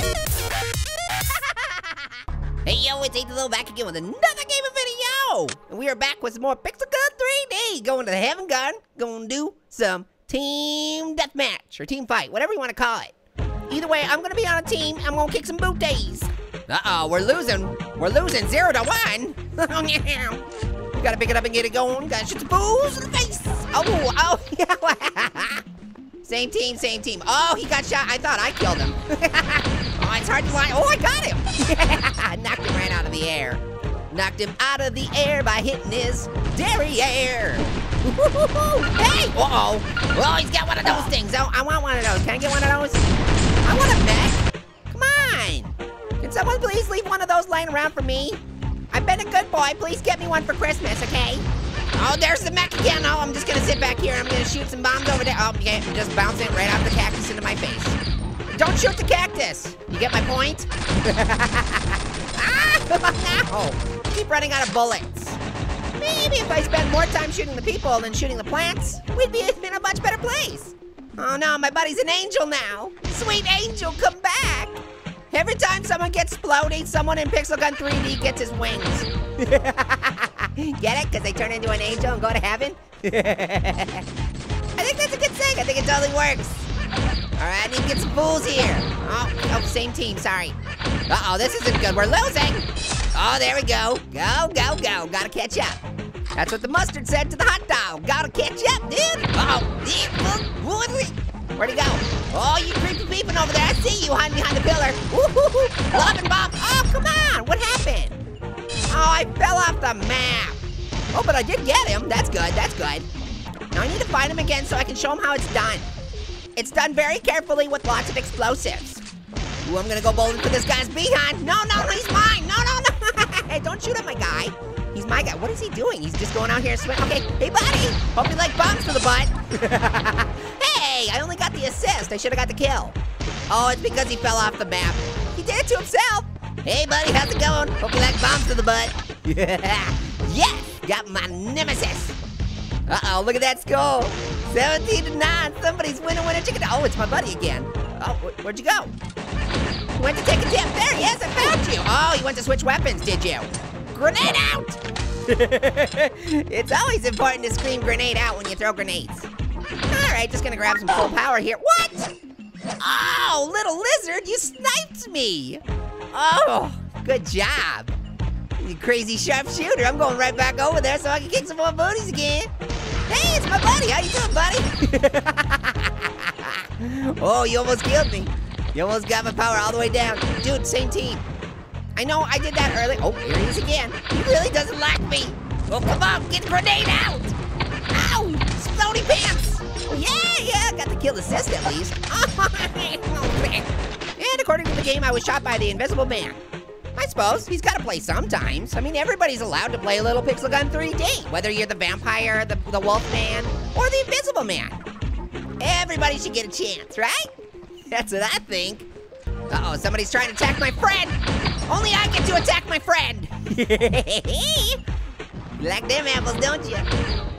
Hey yo, it's Little back again with another game of video! And we are back with some more Pixel Gun 3D! Going to the Heaven Garden, gonna do some team deathmatch, or team fight, whatever you wanna call it. Either way, I'm gonna be on a team, I'm gonna kick some booties. Uh-oh, we're losing. We're losing zero to one. we gotta pick it up and get it going. Gotta shoot some fools in the face. Oh, oh, yeah. Same team, same team. Oh, he got shot. I thought I killed him. Oh, it's hard to find. Oh, I got him. Knocked him right out of the air. Knocked him out of the air by hitting his derriere. hey! Uh-oh. Oh, he's got one of those things. Oh, I want one of those. Can I get one of those? I want a mech. Come on. Can someone please leave one of those laying around for me? I've been a good boy. Please get me one for Christmas, okay? Oh, there's the mech again. Oh, I'm just gonna sit back here. I'm gonna shoot some bombs over there. Oh, okay, just bounce it right off the cactus into my face. Don't shoot the cactus. You get my point? ah, no. Keep running out of bullets. Maybe if I spent more time shooting the people than shooting the plants, we'd be in a much better place. Oh no, my buddy's an angel now. Sweet angel, come back. Every time someone gets exploded, someone in Pixel Gun 3D gets his wings. Get it? Because they turn into an angel and go to heaven? I think that's a good thing. I think it totally works. All right, I need to get some fools here. Oh, oh, same team, sorry. Uh-oh, this isn't good. We're losing. Oh, there we go. Go, go, go. Gotta catch up. That's what the mustard said to the hot dog. Gotta catch up, dude. Uh oh Where'd he go? Oh, you creepy peeping over there. I see you hiding behind the pillar. Woohoo! Love and bomb. Oh, come on. What happened? Oh, I fell off the map. Oh, but I did get him. That's good. That's good. Now I need to find him again so I can show him how it's done. It's done very carefully with lots of explosives. Ooh, I'm gonna go bowling for this guy's behind. No, no, no, he's mine. No, no, no. hey, don't shoot at my guy. He's my guy. What is he doing? He's just going out here and swing. Okay, hey, buddy. Hope you like bombs to the butt. Hey, I only got the assist. I should have got the kill. Oh, it's because he fell off the map. He did it to himself. Hey, buddy, how's it going? Hope you like bombs to the butt. Yeah. Yes, got my nemesis. Uh-oh, look at that score. 17 to 9. Somebody's winning, winning chicken. Oh, it's my buddy again. Oh, where'd you go? Went to take a dip. There he is. I found you. Oh, you went to switch weapons, did you? Grenade out! it's always important to scream grenade out when you throw grenades. All right, just gonna grab some full power here. What? Oh, little lizard, you sniped me. Oh, good job. You crazy sharpshooter. I'm going right back over there so I can kick some more booties again. Hey, it's my buddy. How you doing, buddy? oh, you almost killed me. You almost got my power all the way down. Dude, same team. I know I did that early. Oh, here he is again. He really doesn't like me. Oh, come on, get the grenade out. Ow, exploding pants. Yeah, yeah, got the kill the assist at least. and according to the game, I was shot by the Invisible Man. I suppose he's got to play sometimes. I mean, everybody's allowed to play a little Pixel Gun 3D, whether you're the vampire, the, the wolf man, or the invisible man. Everybody should get a chance, right? That's what I think. Uh-oh, somebody's trying to attack my friend. Only I get to attack my friend. you like them apples, don't you?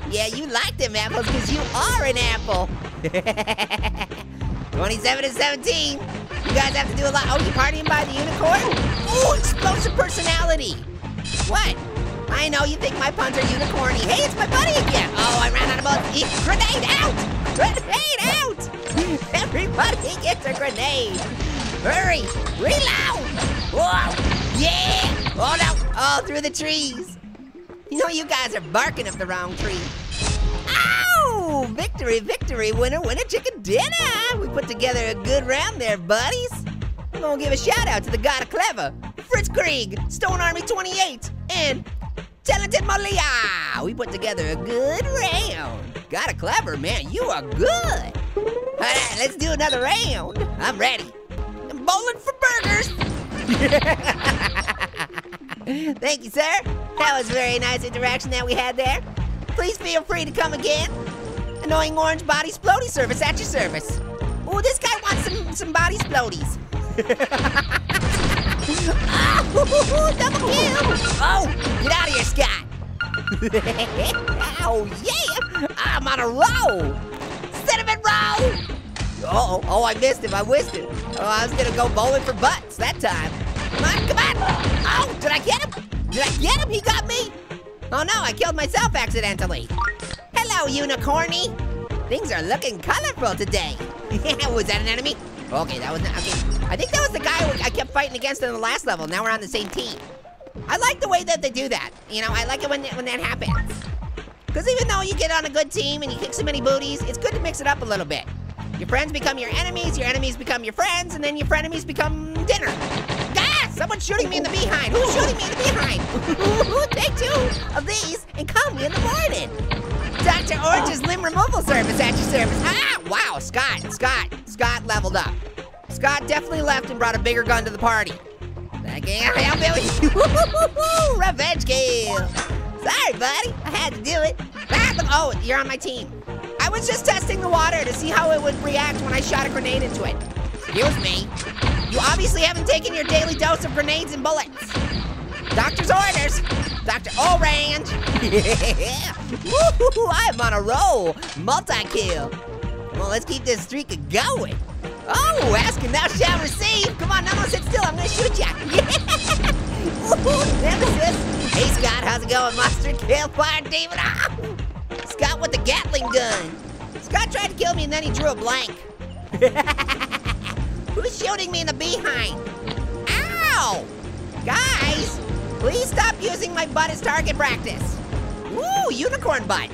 Yeah, you like them apples because you are an apple. 27 and 17. You guys have to do a lot. Oh, you partying by the unicorn? Oh, explosive personality. What? I know you think my puns are unicorny. Hey, it's my buddy again. Oh, I ran out of bullets. Grenade out! Grenade out! Everybody gets a grenade. Hurry, reload! Whoa, yeah! Oh no, all through the trees. You know you guys are barking up the wrong tree. Ow! Victory, victory, winner, winner, chicken dinner! We put together a good round there, buddies. I'm gonna give a shout out to the God of Clever, Fritz Krieg, Stone Army 28, and Talented Malia. We put together a good round. God of Clever, man, you are good. All right, let's do another round. I'm ready. I'm bowling for burgers. Thank you, sir. That was a very nice interaction that we had there. Please feel free to come again. Annoying orange body splody service at your service. Oh, this guy wants some, some body splodies. oh, double kill! Oh, get out of here, Scott. oh, yeah! I'm on a roll! Cinnamon roll! oh, oh, I missed him, I missed him. Oh, I was gonna go bowling for butts that time. Come on, come on. Oh, did I get him? Did I get him? He got me. Oh no, I killed myself accidentally. Unicorny. Things are looking colorful today. was that an enemy? Okay, that was, okay. I think that was the guy I kept fighting against in the last level. Now we're on the same team. I like the way that they do that. You know, I like it when, when that happens. Because even though you get on a good team and you kick so many booties, it's good to mix it up a little bit. Your friends become your enemies, your enemies become your friends, and then your frenemies become dinner. Ah! Someone's shooting me in the behind. Who's shooting me in the behind? Take two of these and call me in the morning. Dr. Orange's limb removal service at your service. Ah! Wow, Scott, Scott, Scott leveled up. Scott definitely left and brought a bigger gun to the party. Game, Billy. Revenge kill. Sorry, buddy. I had to do it. Oh, you're on my team. I was just testing the water to see how it would react when I shot a grenade into it. Excuse me. You obviously haven't taken your daily dose of grenades and bullets. Doctor's orders. Dr. Orange. yeah. Woo, I'm on a roll. Multi-kill. Well, let's keep this streak going. Oh, ask and thou shalt receive. Come on, no, no, sit still. I'm gonna shoot ya. Yeah. Nemesis. Hey, Scott, how's it going? Monster kill, fire, David. Ah. Scott with the Gatling gun. Scott tried to kill me and then he drew a blank. Who's shooting me in the behind? Ow! Guys, please stop using my butt as target practice. Woo, unicorn butt.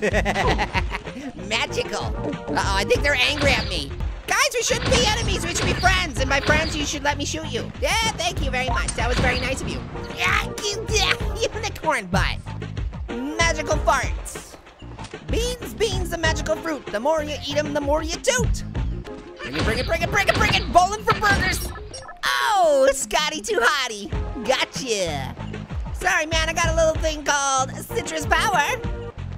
Magical. Uh-oh, I think they're angry at me. Guys, we shouldn't be enemies, we should be friends. And by friends, you should let me shoot you. Yeah, thank you very much. That was very nice of you. Unicorn butt. Magical farts. Beans, beans, the magical fruit. The more you eat them, the more you toot. Bring it, bring it, bring it, bring it, bring it. Bowling for burgers. Oh, Scotty too hottie. Gotcha. Sorry, man, I got a little thing called citrus power.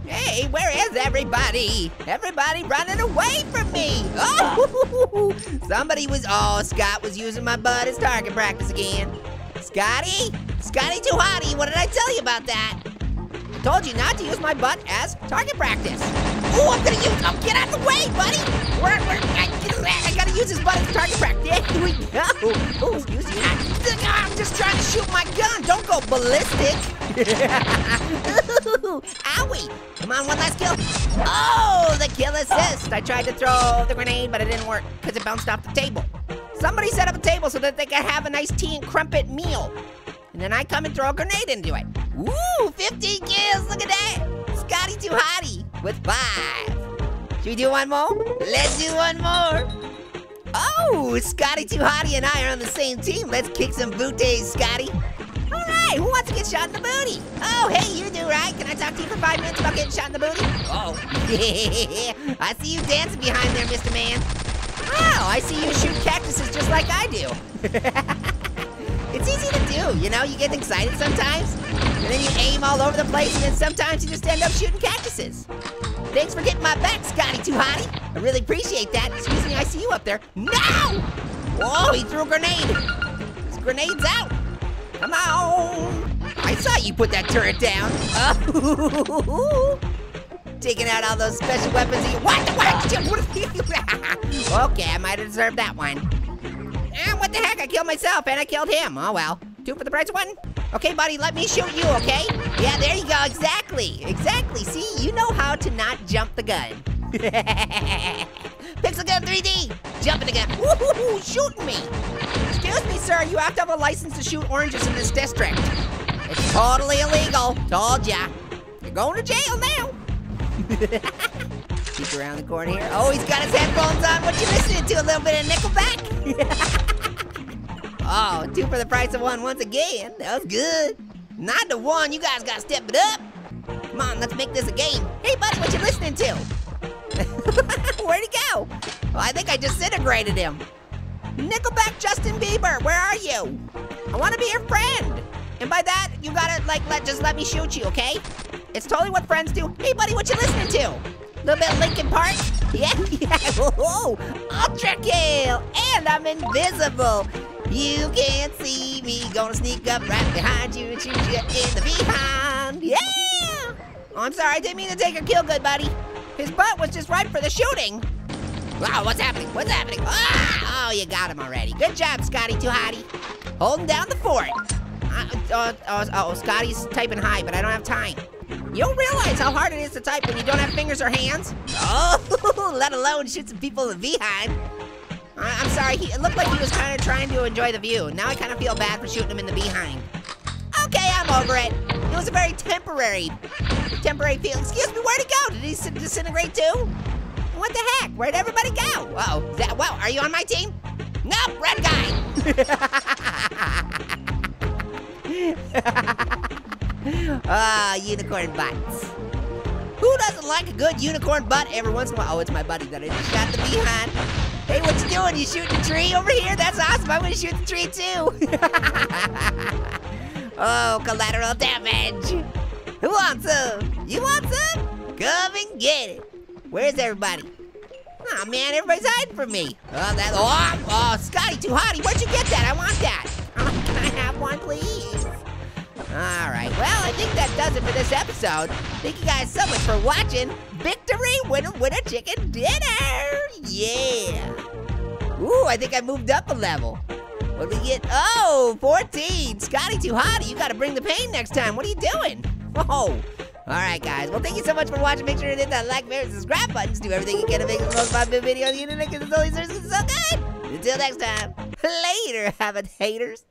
Hey, where is everybody? Everybody running away from me. Oh, somebody was, oh, Scott was using my butt as target practice again. Scotty? Scotty too hottie, what did I tell you about that? Told you not to use my butt as target practice. Oh, I'm gonna use, oh, get out of the way, buddy. Where, where, I, I gotta use his butt as target practice. There we go. Oh, excuse me. I'm just trying to shoot my gun. Don't go ballistic. Owie. Come on, one last kill. Oh, the kill assist. I tried to throw the grenade, but it didn't work because it bounced off the table. Somebody set up a table so that they could have a nice tea and crumpet meal. And then I come and throw a grenade into it. Woo, 15 kills, look at that. Scotty too hottie with five. Should we do one more? Let's do one more. Oh, Scotty Too Hottie and I are on the same team. Let's kick some booties, Scotty. All right, who wants to get shot in the booty? Oh, hey, you do, right? Can I talk to you for five minutes about getting shot in the booty? Oh, I see you dancing behind there, Mr. Man. Oh, I see you shoot cactuses just like I do. it's easy to do, you know? You get excited sometimes, and then you aim all over the place, and then sometimes you just end up shooting cactuses. Thanks for getting my back, Scotty Too Hottie. I really appreciate that. Excuse me, I see you up there. No! Whoa, he threw a grenade. This grenade's out. Come on. I saw you put that turret down. Oh. Taking out all those special weapons. What? What? okay, I might have deserved that one. And what the heck? I killed myself and I killed him. Oh well. Two for the price of one. Okay, buddy, let me shoot you, okay? Yeah, there you go, exactly, exactly. See, you know how to not jump the gun. Pixel Gun 3D, jumping the gun. Woohoo, shooting me. Excuse me, sir, you have to have a license to shoot oranges in this district. It's totally illegal, told ya. You're going to jail now. Peek around the corner here. Oh, he's got his headphones on. What you listening to? A little bit of Nickelback? Oh, two for the price of one once again. That was good. Not the one, you guys gotta step it up. Come on, let's make this a game. Hey, buddy, what you listening to? Where'd he go? Well, I think I disintegrated him. Nickelback Justin Bieber, where are you? I wanna be your friend. And by that, you gotta, like, let just let me shoot you, okay? It's totally what friends do. Hey, buddy, what you listening to? Little bit Linkin Park? Yeah, yeah, whoa, ultra kill, and I'm invisible. You can't see me, gonna sneak up right behind you and shoot you in the behind. Yeah! Oh, I'm sorry, I didn't mean to take your kill, good buddy. His butt was just right for the shooting. Wow, what's happening? What's happening? Ah! Oh, you got him already. Good job, Scotty Too Hotty. Holding down the fort. Uh, uh, uh, oh, Scotty's typing high, but I don't have time. You don't realize how hard it is to type when you don't have fingers or hands? Oh, let alone shoot some people in the behind. I I'm sorry, he, it looked like he was kind of trying to enjoy the view. Now I kind of feel bad for shooting him in the behind. Okay, I'm over it. It was a very temporary, temporary feel. Excuse me, where'd he go? Did he disintegrate too? What the heck? Where'd everybody go? Uh-oh, that, wow, are you on my team? Nope, red guy. Ah, unicorn butts. Who doesn't like a good unicorn butt every once in a while? Oh, it's my buddy that I just shot the behind. Hey, what you doing? You shooting a tree over here? That's awesome. I'm gonna shoot the tree too. oh, collateral damage. Who wants some? You want some? Come and get it. Where's everybody? Oh man, everybody's hiding from me. Oh, that, oh, oh, Scotty Too Hotty, where'd you get that? I want that. Oh, can I have one, please? All right, well, I think that does it for this episode. Thank you guys so much for watching. Victory, winner, winner, chicken dinner. Yeah. Ooh, I think I moved up a level. What did we get? Oh, 14. Scotty Too hot. you gotta bring the pain next time. What are you doing? Whoa. All right, guys. Well, thank you so much for watching. Make sure to hit that like, and subscribe buttons. Do everything you can to make this the most fun video on the internet because it's always so good. Until next time, later, have it haters.